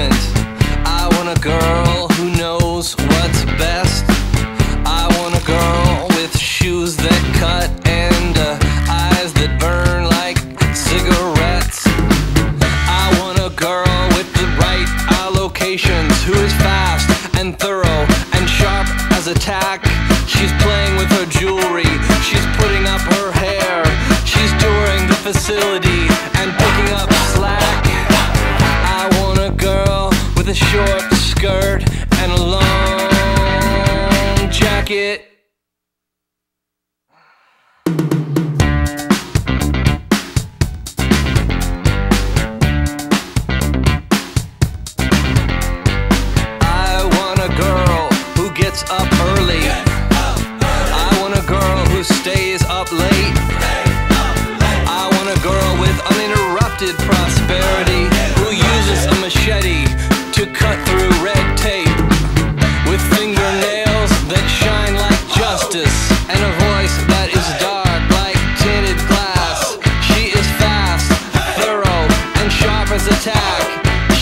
moment. I want a girl who knows what's best. I want a girl with shoes that cut and uh, eyes that burn like cigarettes. I want a girl with the right allocations who is fast and thorough and sharp as a tack. She's playing with her jewelry, she's putting up her hair, she's touring the facility with a short skirt and a long jacket.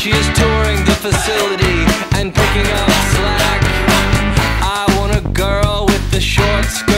She is touring the facility and picking up slack. I want a girl with the short skirt.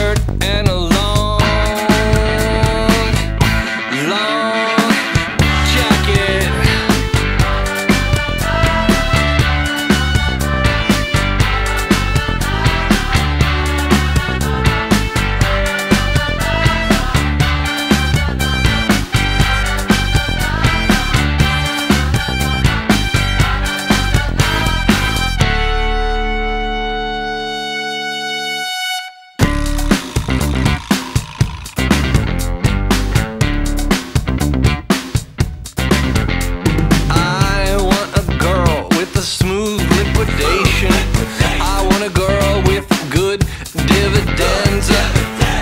accident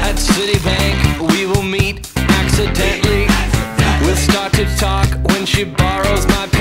at Citibank. We will meet accidentally. We'll start to talk when she borrows my.